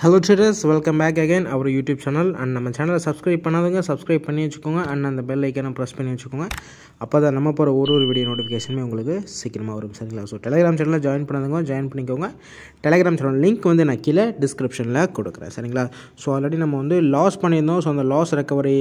Hello traders welcome back again our YouTube channel and நம்ம சேனலை subscribe பண்ணாதவங்க subscribe பண்ணி வச்சுக்கோங்க. அண்ட் அந்த பெல் ஐக்கனை ப்ரெஸ் பண்ணி வச்சுக்கோங்க. அப்போ தான் நம்ம போகிற ஒரு ஒரு வீடியோ நோட்டிஃபிகேஷனுமே உங்களுக்கு சீக்கிரமாக வரும் சரிங்களா? ஸோ டெலிகிராம் சேனலில் ஜாயின் பண்ணாதவங்க ஜாயின் பண்ணிக்கோங்க. டெலிகிராம் சேனல் லிங்க் வந்து நான் கீழே டிஸ்கிரிப்ஷனில் கொடுக்குறேன் சரிங்களா? ஸோ ஆல்ரெடி நம்ம வந்து லாஸ் பண்ணியிருந்தோம். ஸோ அந்த லாஸ் ரெக்கவரி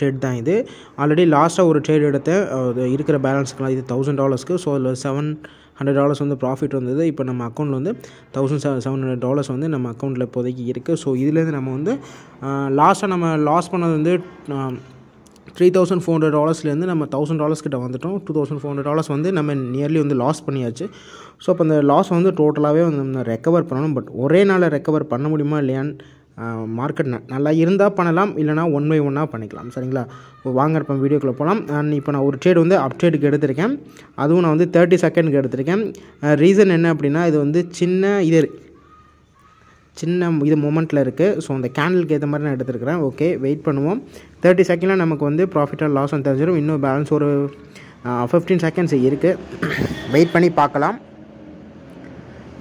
ட்ரேட் தான் இது. ஆல்ரெடி லாஸ்ட்டாக ஒரு ட்ரேட் எடுத்தேன். அது இருக்கிற பேலன்ஸ்க்குலாம் இது தௌசண்ட் டாலர்ஸ்க்கு ஸோ அதில் செவன் ஹண்ட்ரட் டாலர்ஸ் வந்து ப்ராஃபிட் வந்தது. இப்போ நம்ம அக்கௌண்ட்டில் வந்து தௌசண்ட் செவன் ஹண்ட்ரட் டாலர்ஸ் வந்து நம்ம அக்கௌண்ட்டில் இப்போதைக்கு இருக்குது ஸோ இதுலேருந்து நம்ம வந்து லாஸ்ட்டாக நம்ம லாஸ் பண்ணது வந்து த்ரீ தௌசண்ட் ஃபோர் ஹண்ட்ரட் டாலர்ஸ்லேருந்து நம்ம தௌசண்ட் டாலர்ஸ் கிட்ட வந்துட்டோம். Two thousand four hundred dollars வந்து நம்ம நியர்லி வந்து லாஸ் பண்ணியாச்சு. ஸோ அப்போ அந்த லாஸ் வந்து டோட்டலாகவே வந்து நம்ம ரெக்கவர் பண்ணணும். பட் ஒரே நாளில் ரெக்கவர் பண்ண முடியுமா இல்லையான்னு மார்க்கெட் நல்லா இருந்தால் பண்ணலாம் இல்லைனா ஒன் பை ஒன்னாக பண்ணிக்கலாம். சரிங்களா? வாங்க இப்போ வீடியோக்குள்ளே போகலாம் அண்ட் இப்போ நான் ஒரு ட்ரேட் வந்து அப்டேட்டுக்கு எடுத்திருக்கேன். அதுவும் நான் வந்து தேர்ட்டி செகண்டுக்கு எடுத்திருக்கேன். ரீசன் என்ன அப்படின்னா இது வந்து சின்ன இது சின்ன இது மூமெண்ட்டில் இருக்குது ஸோ அந்த கேண்டலுக்கு ஏற்ற மாதிரி நான் எடுத்துருக்கிறேன். ஓகே வெயிட் பண்ணுவோம். தேர்ட்டி செகண்டில் நமக்கு வந்து ப்ராஃபிட்டாக லாஸ் வந்து தெரிஞ்சிடும் இன்னும் பேலன்ஸ் ஒரு ஃபிஃப்டீன் செகண்ட்ஸ் இருக்குது வெயிட் பண்ணி பார்க்கலாம்.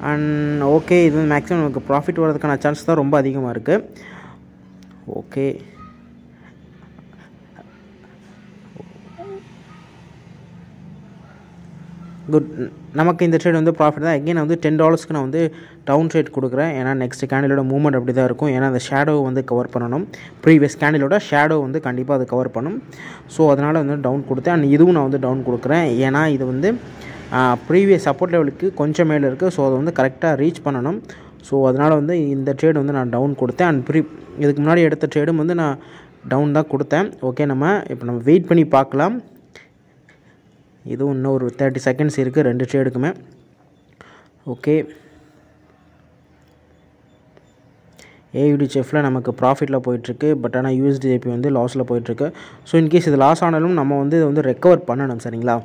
அண்ட் ஓகே இது வந்து மேக்ஸிமம் நமக்கு ப்ராஃபிட் வரதுக்கான சான்ஸ் தான் ரொம்ப அதிகமாக இருக்குது ஓகே குட் நமக்கு இந்த ட்ரேட் வந்து ப்ராஃபிட் தான். எகெயின் வந்து டென் டாலர்ஸ்க்கு நான் வந்து டவுன் ட்ரேட் கொடுக்குறேன். ஏன்னா நெக்ஸ்ட் கேண்டிலோட மூவ்மெண்ட் அப்படி தான் இருக்கும். ஏன்னா அந்த ஷேடோ வந்து கவர் பண்ணணும். ப்ரீவியஸ் கேண்டிலோட ஷேடோ வந்து கண்டிப்பாக அது கவர் பண்ணும். ஸோ அதனால் வந்து டவுன் கொடுத்தேன். அண்ட் இதுவும் நான் வந்து டவுன் கொடுக்குறேன். ஏன்னா இது வந்து ப்ரீவியஸ் சப்போர்ட் லெவலுக்கு கொஞ்சம் மேலே இருக்குது ஸோ அதை வந்து கரெக்டாக ரீச் பண்ணணும். ஸோ அதனால் வந்து இந்த ட்ரேடு வந்து நான் டவுன் கொடுத்தேன். அண்ட் ப்ரீ இதுக்கு முன்னாடி எடுத்த ட்ரேடும் வந்து நான் டவுன் தான் கொடுத்தேன். ஓகே நம்ம இப்போ நம்ம வெயிட் பண்ணி பார்க்கலாம். இதுவும் இன்னும் ஒரு தேர்ட்டி செகண்ட்ஸ் இருக்குது ரெண்டு ட்ரேடுக்குமே ஓகே ஏயுடி செஃப்பில் நமக்கு ப்ராஃபிட்டில் போயிட்டுருக்கு. பட் ஆனால் யூஎஸ்டிஜேபி வந்து லாஸில் போயிட்டுருக்கு. ஸோ இன்கேஸ் இது லாஸ் ஆனாலும் நம்ம வந்து இதை வந்து ரெக்கவர் பண்ணணும் சரிங்களா?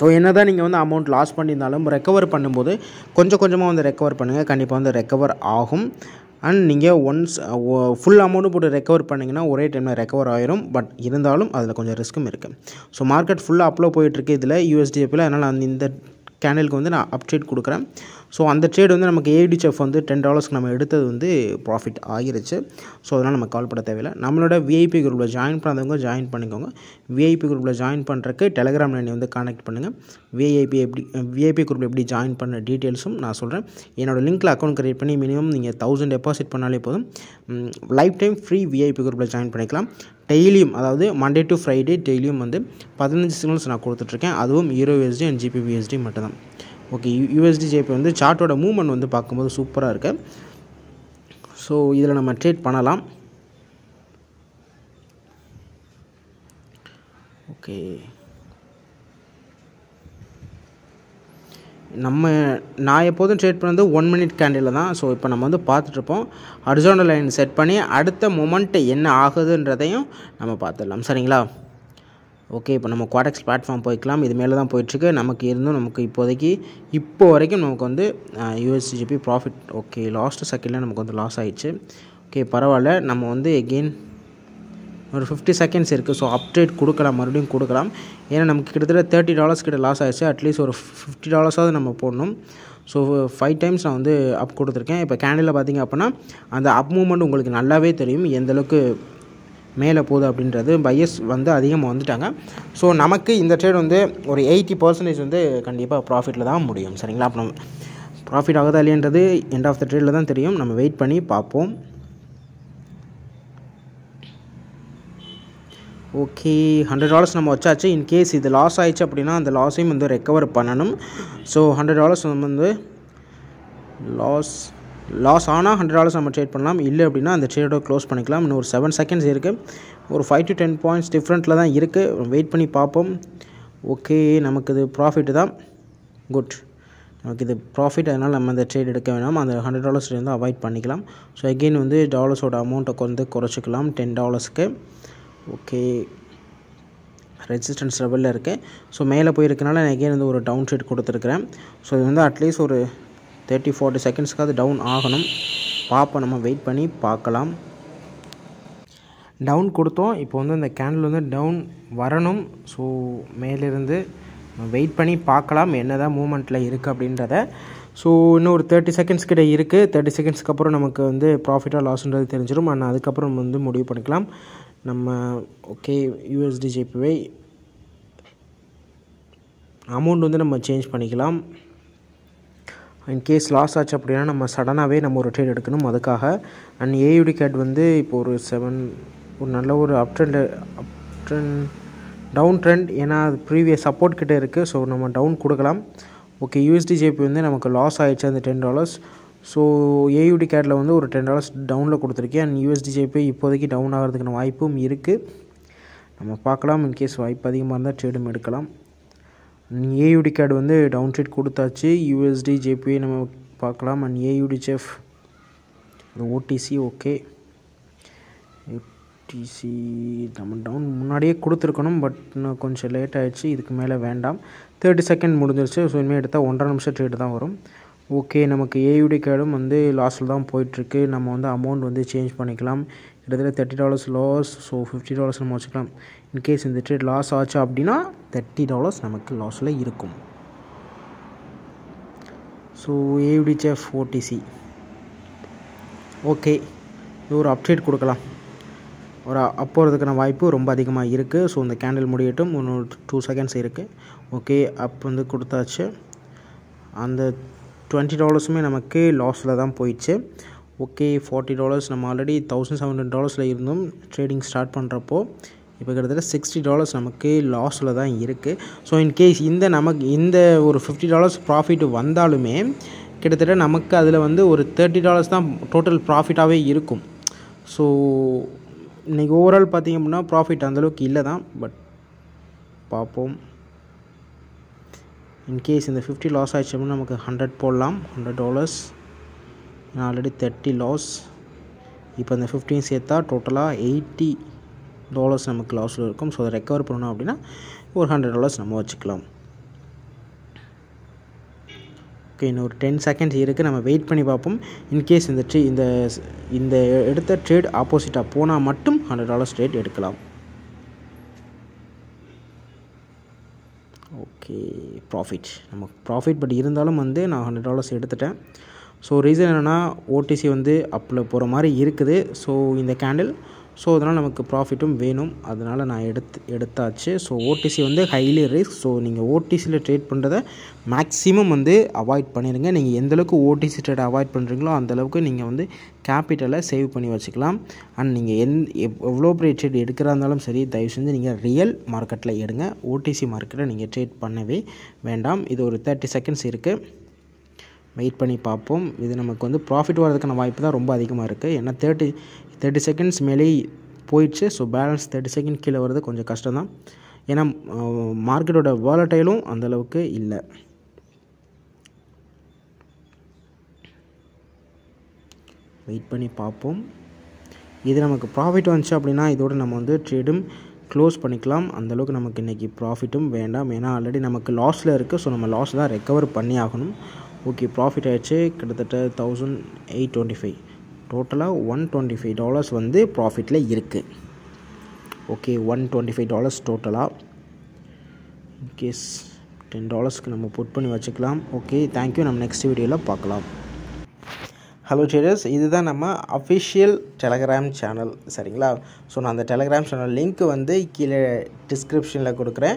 ஸோ என்ன தான் நீங்கள் வந்து அமௌண்ட் லாஸ் பண்ணியிருந்தாலும் ரெக்கவர் பண்ணும்போது கொஞ்சம் கொஞ்சமாக வந்து ரெக்கவர் பண்ணுங்கள் கண்டிப்பாக வந்து ரெக்கவர் ஆகும். அண்ட் நீங்கள் ஒன்ஸ் ஃபுல் அமௌண்ட்டு போட்டு ரெக்கவர் பண்ணிங்கன்னா ஒரே டைமில் ரெக்கவர் ஆயிரும். பட் இருந்தாலும் அதில் கொஞ்சம் ரிஸ்க்கும் இருக்குது ஸோ மார்க்கெட் ஃபுல்லாக அப்லோ போயிட்டுருக்கு இதில் யூஎஸ்டிஎப்பில் அதனால் அந்த இந்த கேண்டலுக்கு வந்து நான் அப்டேட் கொடுக்குறேன். ஸோ அந்த ட்ரேட் வந்து நமக்கு ஏடிச்செஃப் வந்து டென் டாலர்ஸ்க்கு நம்ம எடுத்தது வந்து ப்ராஃபிட் ஆகிருச்சு. ஸோ அதனால் நம்ம கால் பண்ண தேவையில்லை. நம்மளோட விஐபி குரூப்பில் ஜாயின் பண்ணாதவங்க ஜாயின் பண்ணிக்கோங்க. விஐபி குரூப்பில் ஜாயின் பண்ணுறக்கு டெலகிராம் லைனை வந்து கான்டெக்ட் பண்ணுங்கள் விஐபி எப்படி விஐபி குரூப்பில் எப்படி ஜாயின் பண்ண டீட்டெயில்ஸும் நான் சொல்கிறேன் என்னோடய லிங்க்கில் அக்கௌண்ட் க்ரியேட் பண்ணி மினிமம் நீங்கள் தௌசண்ட் டெபாசிட் பண்ணாலே போதும். லைஃப் டைம் ஃப்ரீ விஐபி குரூப்பில் ஜாயின் பண்ணிக்கலாம். டெய்லியும் அதாவது மண்டே டு ஃப்ரைடே டெய்லியும் வந்து பதினஞ்சு சிக்னல்ஸ் நான் கொடுத்துட்ருக்கேன் அதுவும் ஈரோ யூஎஸ்டி அண்ட் ஜிபிபிஎஸ்டி மட்டும்தான். ஓகே யூஎஸ்டி ஜேபி வந்து சார்ட்டோட மூவ்மெண்ட் வந்து பார்க்கும்போது சூப்பராக இருக்குது ஸோ இதில் நம்ம ட்ரேட் பண்ணலாம். ஓகே நம்ம நான் எப்போதும் ட்ரேட் பண்ணது ஒன் மினிட் கேண்டில் தான். ஸோ இப்போ நம்ம வந்து பார்த்துட்ருப்போம் அரிஜோனல் லைன் செட் பண்ணி அடுத்த மொமெண்ட்டு என்ன ஆகுதுன்றதையும் நம்ம பார்த்துடலாம். சரிங்களா? ஓகே இப்போ நம்ம குவாடெக்ஸ் பிளாட்ஃபார்ம் போய்க்கலாம். இது மேலே தான் போயிட்டுருக்கு. நமக்கு இருந்தும் நமக்கு இப்போதைக்கு இப்போ வரைக்கும் நமக்கு வந்து யூஎஸ்சிஜிபி ப்ராஃபிட் ஓகே லாஸ்ட்டு செகண்டில் நமக்கு வந்து லாஸ் ஆகிடுச்சு ஓகே பரவாயில்ல. நம்ம வந்து எகெயின் ஒரு ஃபிஃப்டி செகண்ட்ஸ் இருக்குது ஸோ அப்டேட் கொடுக்கலாம். மறுபடியும் கொடுக்கலாம். ஏன்னா நமக்கு கிட்டத்தட்ட தேர்ட்டி டாலர்ஸ் கிட்ட லாஸ் ஆகிடுச்சு அட்லீஸ்ட் ஒரு ஃபிஃப்டி டாலர்ஸாவது நம்ம போடணும். ஸோ ஃபைவ் டைம்ஸ் நான் வந்து அப் கொடுத்துருக்கேன். இப்போ கேண்டில் பார்த்திங்க அப்படின்னா அந்த அப் மூமெண்ட் உங்களுக்கு நல்லாவே தெரியும். எந்தளவுக்கு மேலே போகுது அப்படின்றது பையஸ் வந்து அதிகமாக வந்துட்டாங்க. ஸோ நமக்கு இந்த ட்ரேட் வந்து ஒரு எயிட்டி பர்சன்டேஜ் வந்து கண்டிப்பாக ப்ராஃபிட்டில் தான் முடியும். சரிங்களா? அப்போ நம்ம ப்ராஃபிட் ஆகுதா இல்லையன்றது எண்ட் ஆஃப் த ட்ரேடில் தான் தெரியும். நம்ம வெயிட் பண்ணி பார்ப்போம். ஓகே ஹண்ட்ரட் டாலர்ஸ் நம்ம வச்சாச்சு. இன்கேஸ் இது லாஸ் ஆயிடுச்சு அப்படின்னா அந்த லாஸையும் வந்து ரெக்கவர் பண்ணணும். ஸோ ஹண்ட்ரட் டாலர்ஸ் நம்ம வந்து லாஸ் லாஸ் ஆனால் ஹண்ட்ரட் டாலர்ஸ் நம்ம ட்ரேட் பண்ணலாம். இல்லை அப்படின்னா அந்த ட்ரேடோ க்ளோஸ் பண்ணிக்கலாம். இன்னும் ஒரு செவன் செகண்ட்ஸ் இருக்குது ஒரு ஃபைவ் டு டென் பாயிண்ட்ஸ் டிஃப்ரெண்ட்டில் தான் இருக்குது வெயிட் பண்ணி பார்ப்போம். ஓகே நமக்கு இது ப்ராஃபிட்டு தான். குட் நமக்கு இது ப்ராஃபிட் அதனால் நம்ம அந்த ட்ரேட் எடுக்க வேணாம். அந்த ஹண்ட்ரட் டாலர்ஸ்லேருந்து அவாய்ட் பண்ணிக்கலாம். ஸோ எகெயின் வந்து டாலர்ஸோட அமௌண்ட்டை வந்து குறைச்சிக்கலாம். டென் டாலர்ஸ்க்கு ஓகே ரெசிஸ்டன்ஸ் லெவலில் இருக்குது ஸோ மேலே போயிருக்கனால நான் எகெயின் வந்து ஒரு டவுன் ஷீட் கொடுத்துருக்குறேன். ஸோ இது வந்து அட்லீஸ்ட் ஒரு தேர்ட்டி ஃபார்ட்டி செகண்ட்ஸ்க்காவது டவுன் ஆகணும். பார்ப்போம் நம்ம வெயிட் பண்ணி பார்க்கலாம். டவுன் கொடுத்தோம். இப்போ வந்து இந்த கேண்டில் வந்து டவுன் வரணும். ஸோ மேலிருந்து வெயிட் பண்ணி பார்க்கலாம். என்ன தான் மூமெண்ட்டில் இருக்குது அப்படின்றத. ஸோ இன்னும் ஒரு தேர்ட்டி செகண்ட்ஸ் கிட்ட இருக்குது தேர்ட்டி செகண்ட்ஸ்க்கு அப்புறம் நமக்கு வந்து ப்ராஃபிட்டாக லாஸ்ன்றது தெரிஞ்சிடும் ஆனால் அதுக்கப்புறம் வந்து முடிவு பண்ணிக்கலாம். நம்ம ஓகே யூஎஸ்டி ஜேபிவை அமௌண்ட் வந்து நம்ம சேஞ்ச் பண்ணிக்கலாம். இன்கேஸ் லாஸ் ஆச்சு அப்படின்னா நம்ம சடனாகவே நம்ம ஒரு ட்ரேட் எடுக்கணும். அதுக்காக அண்ட் ஏயுடி கேட் வந்து இப்போ ஒரு செவன் ஒரு நல்ல ஒரு up trend up trend down trend ஏன்னா அது ப்ரீவியஸ் சப்போர்ட் கிட்டே இருக்குது ஸோ நம்ம டவுன் கொடுக்கலாம். ஓகே யூஎஸ்டி ஜேபி வந்து நமக்கு லாஸ் ஆகிடுச்சு அந்த டென் டாலர்ஸ் ஸோ ஏயுடி கேட்டில் வந்து ஒரு டென் டாலர்ஸ் டவுனில் கொடுத்துருக்கேன். அண்ட் யூஎஸ்டி ஜேபி இப்போதைக்கு டவுன் ஆகிறதுக்கான வாய்ப்பும் இருக்குது நம்ம பார்க்கலாம். இன்கேஸ் வாய்ப்பு அதிகமாக இருந்தால் ட்ரேடும் எடுக்கலாம். ஏயுடி கார்டு வந்து டவுன் ட்ரேட் கொடுத்தாச்சு யூஎஸ்டி ஜேபி நம்ம பார்க்கலாம். And AUD CHF OTC okay OTC நம்ம டவுன் முன்னாடியே கொடுத்துருக்கணும் பட் இன்னும் கொஞ்சம் லேட் ஆகிடுச்சு இதுக்கு மேலே வேண்டாம். தேர்ட்டி செகண்ட் முடிஞ்சிருச்சு. ஸோ இனிமேல் எடுத்தால் ஒன்றரை நிமிஷம் ட்ரேட் தான் வரும். ஓகே நமக்கு ஏயுடி கார்டும் வந்து லாஸில் தான் போயிட்டுருக்கு நம்ம வந்து அமௌண்ட் வந்து சேஞ்ச் பண்ணிக்கலாம். கிட்டத்தட்ட thirty dollars loss so fifty dollars நம்ம வச்சுக்கலாம். இன்கேஸ் இந்த ட்ரேட் லாஸ் ஆச்சு அப்படின்னா தேர்ட்டி டாலர்ஸ் நமக்கு லாஸில் இருக்கும். ஸோ ஏயுடி ஓடிசி ஓகே இது ஒரு அப்டேட் கொடுக்கலாம். ஒரு அப் போகிறதுக்கான வாய்ப்பு ரொம்ப அதிகமாக இருக்குது ஸோ இந்த கேண்டில் முடியட்டும். இன்னொரு டூ செகண்ட்ஸ் இருக்குது ஓகே அப் வந்து கொடுத்தாச்சு. அந்த டுவெண்ட்டி டாலர்ஸுமே நமக்கு லாஸில் தான் போயிடுச்சு. ஓகே ஃபார்ட்டி டாலர்ஸ் நம்ம ஆல்ரெடி தௌசண்ட் செவன் ஹண்ட்ரட் டாலர்ஸில் இருந்தோம். ட்ரேடிங் ஸ்டார்ட் பண்ணுறப்போ இப்போ கிட்டத்தட்ட சிக்ஸ்டி டாலர்ஸ் நமக்கு லாஸில் தான் இருக்குது ஸோ இன்கேஸ் இந்த நமக்கு இந்த ஒரு ஃபிஃப்டி டாலர்ஸ் ப்ராஃபிட் வந்தாலுமே கிட்டத்தட்ட நமக்கு அதில் வந்து ஒரு தேர்ட்டி டாலர்ஸ் தான் டோட்டல் ப்ராஃபிட்டாகவே இருக்கும். ஸோ இன்றைக்கி ஓவரால் பார்த்திங்க அப்படின்னா ப்ராஃபிட் அந்தளவுக்கு இல்லை தான். பட் பார்ப்போம். இன்கேஸ் இந்த ஃபிஃப்டி லாஸ் ஆயிடுச்சு அப்படின்னா நமக்கு ஹண்ட்ரட் போடலாம். Hundred dollars already thirty loss இப்போ இந்த ஃபிஃப்டீன் சேர்த்தா டோட்டலாக எயிட்டி டாலர்ஸ் நமக்கு லாஸில் இருக்கும். ஸோ அதை ரெக்கவர் பண்ணணும் அப்படின்னா ஒரு ஹண்ட்ரட் டாலர்ஸ் நம்ம வச்சுக்கலாம். ஓகே இன்னும் ஒரு டென் செகண்ட்ஸ் இருக்குது நம்ம வெயிட் பண்ணி பார்ப்போம். இன்கேஸ் இந்த ட்ரீ இந்த இந்த எடுத்த ட்ரேட் ஆப்போசிட்டாக போனால் மட்டும் ஹண்ட்ரட் டாலர்ஸ் ட்ரேட் எடுக்கலாம். ஓகே ப்ராஃபிட் நமக்கு ப்ராஃபிட் பட் இருந்தாலும் வந்து நான் ஹண்ட்ரட் டாலர்ஸ் எடுத்துட்டேன். ஸோ ரீசன் என்னென்னா ஓடிசி வந்து அப்பில் போகிற மாதிரி இருக்குது. ஸோ இந்த கேண்டில் ஸோ அதனால் நமக்கு ப்ராஃபிட்டும் வேணும். அதனால் நான் எடுத்து எடுத்தாச்சு. ஸோ ஓடிசி வந்து ஹைலி ரிஸ்க் ஸோ நீங்கள் ஓடிசியில் ட்ரேட் பண்ணுறத மேக்ஸிமம் வந்து அவாய்ட் பண்ணிடுங்க நீங்கள் எந்தளவுக்கு ஓடிசி ட்ரேட் அவாய்ட் பண்ணுறீங்களோ அந்தளவுக்கு நீங்கள் வந்து கேபிட்டலை சேவ் பண்ணி வச்சுக்கலாம். அண்ட் நீங்கள் எந் எவ்வளோ பெரிய ட்ரேட் எடுக்கிறா இருந்தாலும் சரி தயவு செஞ்சு நீங்கள் ரியல் மார்க்கெட்டில் எடுங்க ஓடிசி மார்க்கெட்டில் நீங்கள் ட்ரேட் பண்ணவே வேண்டாம். இது ஒரு தேர்ட்டி செகண்ட்ஸ் இருக்குது வெயிட் பண்ணி பார்ப்போம். இது நமக்கு வந்து ப்ராஃபிட் வரதுக்கான வாய்ப்பு தான் ரொம்ப அதிகமாக இருக்குது ஏன்னா தேர்ட்டி தேர்ட்டி செகண்ட்ஸ் மேலே போயிடுச்சு. ஸோ பேலன்ஸ் தேர்ட்டி செகண்ட் கீழே வர்றது கொஞ்சம் கஷ்டம் தான். ஏன்னா மார்க்கெட்டோட வாலட்டைலும் அந்தளவுக்கு இல்லை. வெயிட் பண்ணி பார்ப்போம். இது நமக்கு ப்ராஃபிட் வந்துச்சு அப்படின்னா இதோட நம்ம வந்து ட்ரேடும் க்ளோஸ் பண்ணிக்கலாம். அந்தளவுக்கு நமக்கு இன்றைக்கி ப்ராஃபிட்டும் வேண்டாம். ஏன்னா ஆல்ரெடி நமக்கு லாஸில் இருக்குது ஸோ நம்ம லாஸ் தான் ரெக்கவர் பண்ணி ஆகணும். ஓகே ப்ராஃபிட் ஆகிடுச்சு கிட்டத்தட்ட தௌசண்ட் எயிட் டுவெண்ட்டி ஃபைவ் டோட்டலாக ஒன் டுவெண்ட்டி ஃபைவ் டாலர்ஸ் வந்து ப்ராஃபிட்டில் இருக்குது okay one twenty five dollars டோட்டலாக இன்கேஸ் டென் டாலர்ஸ்க்கு நம்ம புட் பண்ணி வச்சுக்கலாம். ஓகே தேங்க்யூ நம்ம நெக்ஸ்ட் வீடியோவில் பார்க்கலாம். ஹலோ ட்ரேடர்ஸ் இதுதான் நம்ம அஃபிஷியல் டெலகிராம் சேனல் சரிங்களா? ஸோ நான் அந்த டெலகிராம் சேனல் லிங்க் வந்து கீழே டிஸ்கிரிப்ஷனில் கொடுக்குறேன்.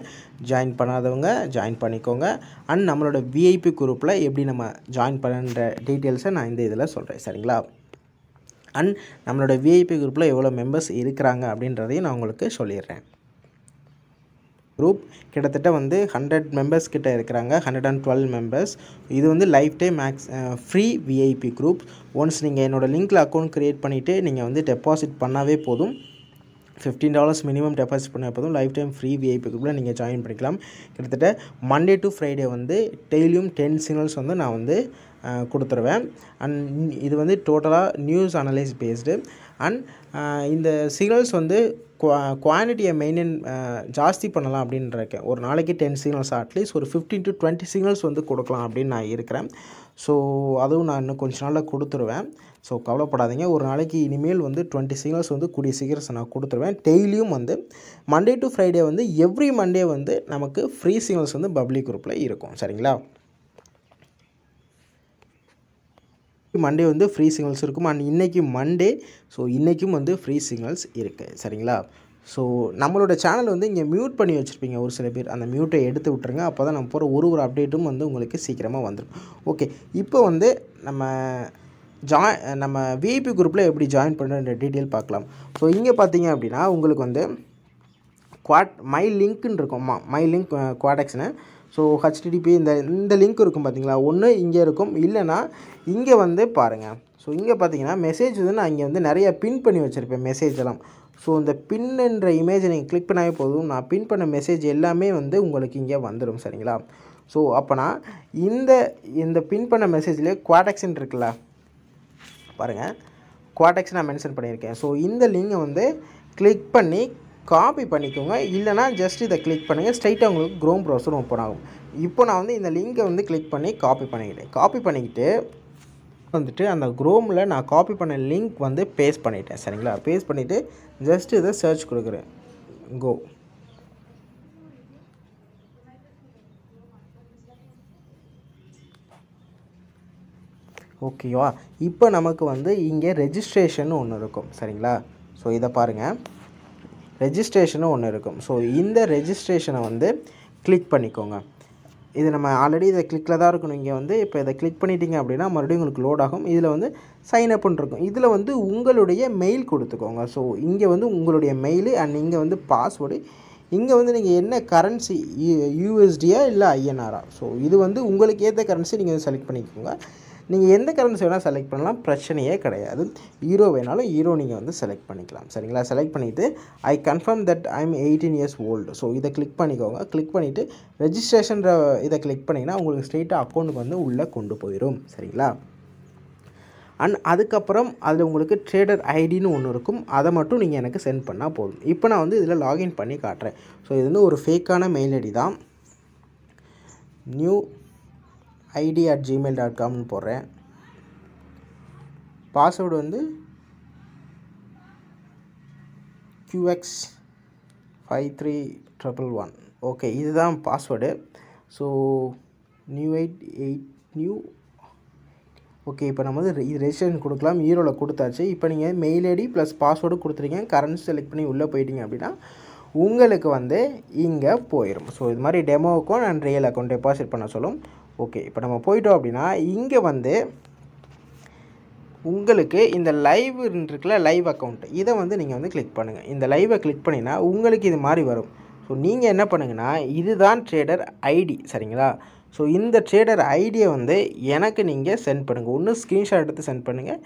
ஜாயின் பண்ணாதவங்க ஜாயின் பண்ணிக்கோங்க. அண்ட் நம்மளோட விஐபி குரூப்பில் எப்படி நம்ம ஜாயின் பண்ணுற டீட்டெயில்ஸை நான் இந்த இதில் சொல்கிறேன் சரிங்களா? அண்ட் நம்மளோட விஐபி குரூப்பில் எவ்வளோ மெம்பர்ஸ் இருக்கிறாங்க அப்படின்றதையும் நான் உங்களுக்கு சொல்லிடுறேன். குரூப் கிட்டத்தட்ட வந்து ஹண்ட்ரட் மெம்பர்ஸ் கிட்ட இருக்கிறாங்க. ஹண்ட்ரட் அண்ட் டுவெல் மெம்பர்ஸ் இது வந்து lifetime max free VIP group once நீங்கள் என்னோடய லிங்க்கில் அக்கௌண்ட் க்ரியேட் பண்ணிவிட்டு நீங்கள் வந்து டெபாசிட் பண்ணாவே போதும். ஃபிஃப்டீன் டாலர்ஸ் மினிமம் டெபாசிட் பண்ண போதும். லைஃப் டைம் ஃப்ரீ விஐபி குரூப்பில் நீங்கள் ஜாயின் பண்ணிக்கலாம். கிட்டத்தட்ட மண்டே டு ஃப்ரைடே வந்து டெய்லியும் டென் சிக்னல்ஸ் வந்து நான் வந்து கொடுத்துருவேன். அண்ட் இது வந்து டோட்டலாக நியூஸ் அனலைஸ் பேஸ்டு அண்ட் இந்த சிக்னல்ஸ் வந்து குவா குவான்டிட்டியை மெயின்டைன் ஜாஸ்தி பண்ணலாம் அப்படின்னு இருக்கேன். ஒரு நாளைக்கு டென் சிக்னல்ஸ் அட்லீஸ்ட் ஒரு ஃபிஃப்டீன் டு டுவெண்ட்டி சிக்னல்ஸ் வந்து கொடுக்கலாம் அப்படின்னு நான் இருக்கிறேன். ஸோ அதுவும் நான் இன்னும் கொஞ்ச நாளில் கொடுத்துருவேன். ஸோ கவலைப்படாதீங்க. ஒரு நாளைக்கு இனிமேல் வந்து டுவெண்ட்டி சிக்னல்ஸ் வந்து கூடிய சீக்கிரம் நான் கொடுத்துருவேன். டெய்லியும் வந்து மண்டே டு ஃப்ரைடே வந்து எவ்ரி மண்டே வந்து நமக்கு ஃப்ரீ சிக்னல்ஸ் வந்து பப்ளிக் குரூப்பில் இருக்கும். சரிங்களா? மண்டே வந்து ஃப்ரீ சிக்னல்ஸ் இருக்கும். அண்ட் இன்றைக்கி மண்டே ஸோ இன்றைக்கும் வந்து ஃப்ரீ சிக்னல்ஸ் இருக்குது சரிங்களா? ஸோ நம்மளோட சேனல் வந்து இங்கே மியூட் பண்ணி வச்சுருப்பீங்க ஒரு சில பேர். அந்த மியூட்டை எடுத்து விட்ருங்க அப்போ தான் நம்ம போகிற ஒரு ஒரு அப்டேட்டும் வந்து உங்களுக்கு சீக்கிரமாக வந்துடும் ஓகே இப்போ வந்து நம்ம ஜாய் நம்ம விஐபி குரூப்பில் எப்படி ஜாயின் பண்ணுற டீட்டெயில் பார்க்கலாம். ஸோ இங்கே பார்த்தீங்க அப்படின்னா உங்களுக்கு வந்து குவாட் மை லிங்க்குன்னு இருக்கும். மை லிங்க் குவாடெக்ஸ்னு ஸோ ஹச்டிடிபி இந்த இந்த லிங்க் இருக்கும் பார்த்தீங்களா ஒன்று இங்கே இருக்கும் இல்லைனா இங்கே வந்து பாருங்கள் ஸோ இங்கே பார்த்தீங்கன்னா மெசேஜ் வந்து நான் இங்கே வந்து நிறைய பின் பண்ணி வச்சுருப்பேன் மெசேஜ் எல்லாம். ஸோ இந்த பின்ன்ற இமேஜை நீங்கள் கிளிக் பண்ணாவே போதும். நான் பின் பண்ண மெசேஜ் எல்லாமே வந்து உங்களுக்கு இங்கே வந்துடும் சரிங்களா? ஸோ அப்போனா இந்த இந்த பின் பண்ண மெசேஜ்லேயே குவாடெக்ஸ்ன்னு இருக்குல்ல? பாருங்கள் குவாடெக்ஸ் நான் மென்ஷன் பண்ணியிருக்கேன். ஸோ இந்த லிங்கை வந்து கிளிக் பண்ணி காப்பி பண்ணிக்கோங்க. இல்லைனா ஜஸ்ட் இதை கிளிக் பண்ணுங்கள் ஸ்ட்ரைட்டாக உங்களுக்கு க்ரோம் ப்ரௌசர் ஓப்பன் ஆகும். இப்போ நான் வந்து இந்த லிங்கை வந்து கிளிக் பண்ணி காப்பி பண்ணிக்கிட்டேன். காப்பி பண்ணிக்கிட்டு வந்துட்டு அந்த க்ரோமில் நான் காப்பி பண்ண லிங்க் வந்து பேஸ்ட் பண்ணிட்டேன். சரிங்களா? பேஸ்ட் பண்ணிவிட்டு ஜஸ்ட் இதை சர்ச் கொடுக்குறேன். கோ ஓகேவா இப்போ நமக்கு வந்து இங்கே ரெஜிஸ்ட்ரேஷன் ஒன்று இருக்கும். சரிங்களா? ஸோ இதை பாருங்கள் ரெஜிஸ்ட்ரேஷனும் ஒன்று இருக்கும். ஸோ இந்த ரெஜிஸ்ட்ரேஷனை வந்து கிளிக் பண்ணிக்கோங்க. இது நம்ம ஆல்ரெடி இதை கிளிக்கில் தான் இருக்கணும். இங்கே வந்து இப்போ இதை கிளிக் பண்ணிட்டீங்க அப்படின்னா மறுபடியும் உங்களுக்கு லோட் ஆகும். இதில் வந்து சைன் அப்னு இருக்கும். இதில் வந்து உங்களுடைய மெயில் கொடுத்துக்கோங்க. ஸோ இங்கே வந்து உங்களுடைய மெயிலு அண்ட் இங்கே வந்து பாஸ்வேர்டு இங்கே வந்து நீங்கள் என்ன கரன்சி யூஎஸ்டியா இல்லை ஐஎன்ஆரா ஸோ இது வந்து உங்களுக்கு ஏற்ற கரன்சி நீங்கள் செலக்ட் பண்ணிக்கோங்க. நீங்கள் எந்த கரன்சி வேணால் செலக்ட் பண்ணலாம் பிரச்சனையே கிடையாது. ஹீரோ வேணாலும் ஹீரோ நீங்கள் வந்து செலக்ட் பண்ணிக்கலாம். சரிங்களா? செலக்ட் பண்ணிவிட்டு I confirm that I am eighteen years old so இதை கிளிக் பண்ணிக்கோங்க. கிளிக் பண்ணிவிட்டு ரெஜிஸ்ட்ரேஷன்ற இதை கிளிக் பண்ணிங்கன்னா உங்களுக்கு ஸ்ட்ரெயிட்டாக அக்கௌண்ட்டுக்கு வந்து உள்ளே கொண்டு போயிடும் சரிங்களா? அண்ட் அதுக்கப்புறம் அதில் உங்களுக்கு ட்ரேடர் ஐடின்னு ஒன்று இருக்கும். அதை மட்டும் நீங்கள் எனக்கு சென்ட் பண்ணால் போதும். இப்போ நான் வந்து இதில் லாகின் பண்ணி காட்டுறேன். ஸோ இது வந்து ஒரு ஃபேக்கான மெயில் ஐடி தான். New ID at Gmail dot காம்னு போடுறேன். பாஸ்வேர்டு வந்து QX five three triple one okay இதுதான் password so new eight eight new okay இப்போ நம்ம வந்து இது ரெஜிஸ்ட்ரேஷன் கொடுக்கலாம். ஈரோவில் கொடுத்தாச்சு. இப்போ நீங்கள் மெயில் ஐடி ப்ளஸ் பாஸ்வேர்டு கொடுத்துருங்க கரண்ட் செலக்ட் பண்ணி உள்ளே போயிட்டீங்க அப்படின்னா உங்களுக்கு வந்து இங்கே போயிடும் ஸோ இது மாதிரி demo account and real account deposit பண்ண சொல்லும். ஓகே இப்போ நம்ம போயிட்டோம் அப்படின்னா இங்கே வந்து உங்களுக்கு இந்த லைவ் இருக்குல்ல லைவ் அக்கௌண்ட் இதை வந்து நீங்கள் வந்து கிளிக் பண்ணுங்கள் இந்த லைவை கிளிக் பண்ணிங்கன்னா உங்களுக்கு இது மாதிரி வரும். ஸோ நீங்கள் என்ன பண்ணுங்கன்னா இதுதான் ட்ரேடர் ஐடி சரிங்களா? ஸோ இந்த ட்ரேடர் ஐடியை வந்து எனக்கு நீங்கள் சென்ட் பண்ணுங்கள் ஒன்று ஸ்க்ரீன்ஷாட் எடுத்து சென்ட் பண்ணுங்கள்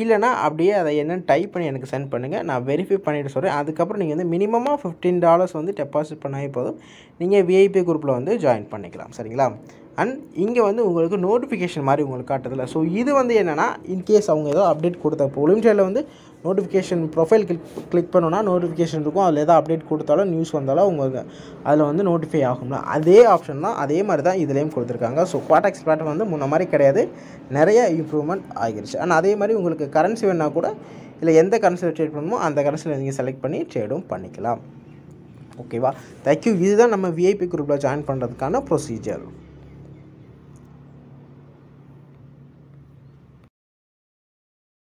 இல்லைனா அப்படியே அதை என்னென்னு டைப் பண்ணி எனக்கு சென்ட் பண்ணுங்கள் நான் வெரிஃபை பண்ணிவிட்டு சொல்கிறேன் அதுக்கப்புறம் நீங்கள் வந்து மினிமமாக ஃபிஃப்டீன் டாலர்ஸ் வந்து டெபாசிட் பண்ணாலே போதும். நீங்கள் விஐபி குரூப்பில் வந்து ஜாயின் பண்ணிக்கலாம் சரிங்களா? அண்ட் இங்கே வந்து உங்களுக்கு நோட்டிஃபிகேஷன் மாதிரி உங்களுக்கு காட்டுதில்ல ஸோ இது வந்து என்னென்னா இன்கேஸ் அவங்க ஏதோ அப்டேட் கொடுத்தா இப்போ ஒலிம்பியாடில் வந்து நோட்டிஃபிகேஷன் ப்ரொஃபைல் கிளிக் கிளிக் பண்ணோன்னா நோட்டிஃபிகேஷன் இருக்கும். அதில் எதாவது அப்டேட் கொடுத்தாலும் நியூஸ் வந்தாலும் உங்களுக்கு அதில் வந்து நோட்டிஃபை ஆகும்ல. அதே ஆப்ஷன் தான் அதே மாதிரி தான் இதுலேயும் கொடுத்துருக்காங்க. ஸோ குவாடாக்ஸ் பிளாட்ஃபார்ம் வந்து முன்ன மாதிரி கிடையாது. நிறைய இம்ப்ரூவ்மெண்ட் ஆகிருச்சு. ஆனால் அதே மாதிரி உங்களுக்கு கரன்சி வேணால் கூட இல்லை எந்த கரன்சியில் ட்ரேட் பண்ணணுமோ அந்த கரன்சியில் நீங்கள் செலக்ட் பண்ணி ட்ரேடும் பண்ணிக்கலாம். ஓகேவா தேங்க்யூ இதுதான் நம்ம விஐபி குரூப்பில் ஜாயின் பண்ணுறதுக்கான ப்ரொசீஜர்